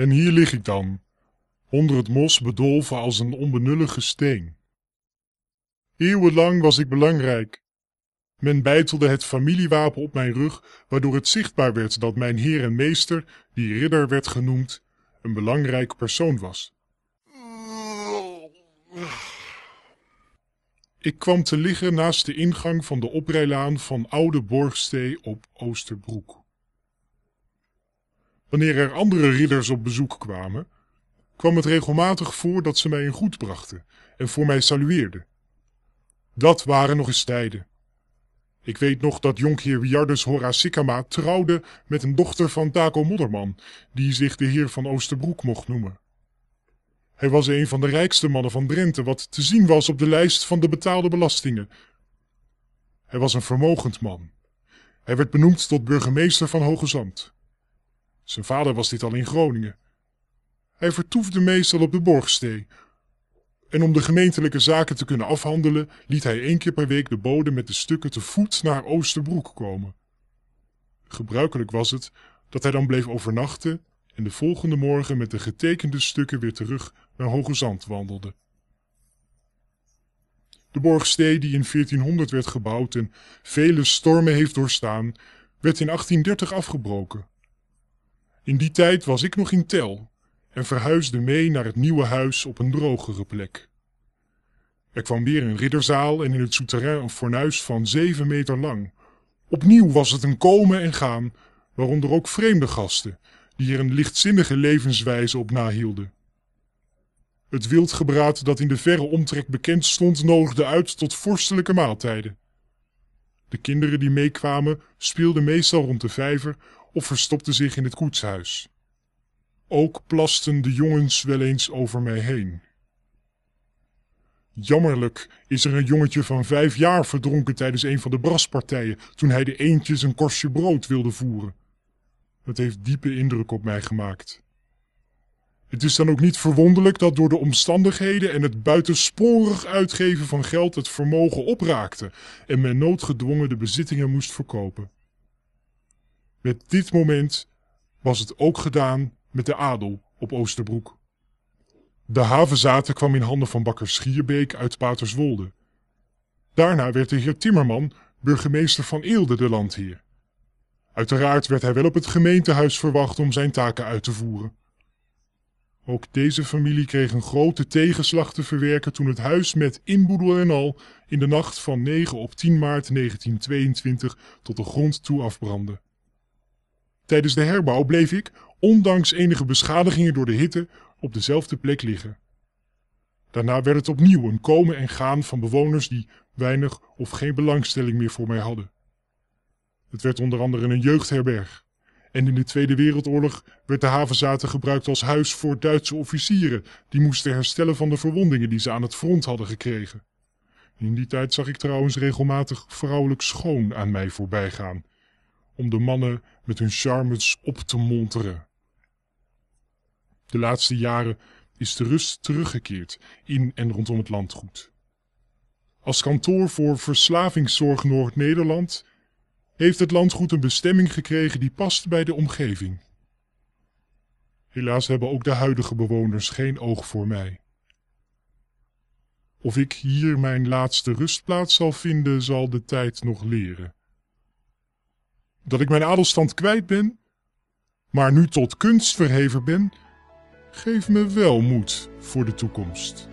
En hier lig ik dan, onder het mos bedolven als een onbenullige steen. Eeuwenlang was ik belangrijk. Men beitelde het familiewapen op mijn rug, waardoor het zichtbaar werd dat mijn heer en meester, die ridder werd genoemd, een belangrijk persoon was. Ik kwam te liggen naast de ingang van de oprijlaan van Oude Borgstee op Oosterbroek. Wanneer er andere ridders op bezoek kwamen, kwam het regelmatig voor dat ze mij een goed brachten en voor mij salueerden. Dat waren nog eens tijden. Ik weet nog dat jonkheer Wiardus Horasikama trouwde met een dochter van Taco Modderman, die zich de heer van Oosterbroek mocht noemen. Hij was een van de rijkste mannen van Drenthe, wat te zien was op de lijst van de betaalde belastingen. Hij was een vermogend man. Hij werd benoemd tot burgemeester van Hoge Zand. Zijn vader was dit al in Groningen. Hij vertoefde meestal op de Borgstee. En om de gemeentelijke zaken te kunnen afhandelen, liet hij één keer per week de bode met de stukken te voet naar Oosterbroek komen. Gebruikelijk was het dat hij dan bleef overnachten en de volgende morgen met de getekende stukken weer terug naar Hoge Zand wandelde. De Borgstee, die in 1400 werd gebouwd en vele stormen heeft doorstaan, werd in 1830 afgebroken. In die tijd was ik nog in Tel en verhuisde mee naar het nieuwe huis op een drogere plek. Er kwam weer een ridderzaal en in het souterrain een fornuis van zeven meter lang. Opnieuw was het een komen en gaan, waaronder ook vreemde gasten, die er een lichtzinnige levenswijze op nahielden. Het wildgebraad dat in de verre omtrek bekend stond, nodigde uit tot vorstelijke maaltijden. De kinderen die meekwamen speelden meestal rond de vijver of verstopten zich in het koetshuis. Ook plasten de jongens wel eens over mij heen. Jammerlijk is er een jongetje van vijf jaar verdronken tijdens een van de braspartijen toen hij de eendjes een korstje brood wilde voeren. Het heeft diepe indruk op mij gemaakt. Het is dan ook niet verwonderlijk dat door de omstandigheden en het buitensporig uitgeven van geld het vermogen opraakte en men noodgedwongen de bezittingen moest verkopen. Met dit moment was het ook gedaan met de adel op Oosterbroek. De havenzaten kwam in handen van bakker Schierbeek uit Paterswolde. Daarna werd de heer Timmerman burgemeester van Eelde de landheer. Uiteraard werd hij wel op het gemeentehuis verwacht om zijn taken uit te voeren. Ook deze familie kreeg een grote tegenslag te verwerken toen het huis met inboedel en al in de nacht van 9 op 10 maart 1922 tot de grond toe afbrandde. Tijdens de herbouw bleef ik, ondanks enige beschadigingen door de hitte, op dezelfde plek liggen. Daarna werd het opnieuw een komen en gaan van bewoners die weinig of geen belangstelling meer voor mij hadden. Het werd onder andere een jeugdherberg. En in de Tweede Wereldoorlog werd de havenzaten gebruikt als huis voor Duitse officieren die moesten herstellen van de verwondingen die ze aan het front hadden gekregen. In die tijd zag ik trouwens regelmatig vrouwelijk schoon aan mij voorbij gaan, om de mannen met hun charmes op te monteren. De laatste jaren is de rust teruggekeerd in en rondom het landgoed. Als kantoor voor Verslavingszorg Noord-Nederland heeft het landgoed een bestemming gekregen die past bij de omgeving. Helaas hebben ook de huidige bewoners geen oog voor mij. Of ik hier mijn laatste rustplaats zal vinden, zal de tijd nog leren. Dat ik mijn adelstand kwijt ben, maar nu tot kunst verheven ben, geeft me wel moed voor de toekomst.